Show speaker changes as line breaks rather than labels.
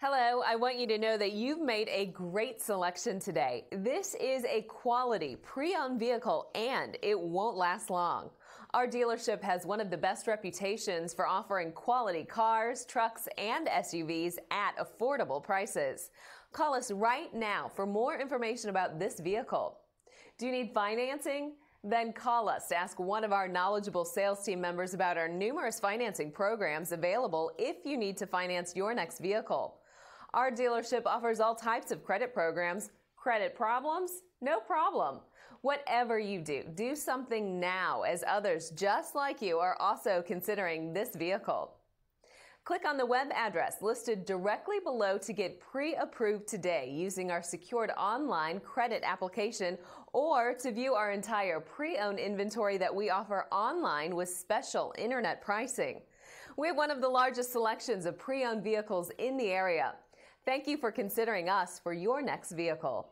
Hello, I want you to know that you've made a great selection today. This is a quality pre-owned vehicle and it won't last long. Our dealership has one of the best reputations for offering quality cars, trucks, and SUVs at affordable prices. Call us right now for more information about this vehicle. Do you need financing? Then call us to ask one of our knowledgeable sales team members about our numerous financing programs available if you need to finance your next vehicle. Our dealership offers all types of credit programs. Credit problems? No problem. Whatever you do, do something now as others just like you are also considering this vehicle. Click on the web address listed directly below to get pre-approved today using our secured online credit application or to view our entire pre-owned inventory that we offer online with special internet pricing. We have one of the largest selections of pre-owned vehicles in the area. Thank you for considering us for your next vehicle.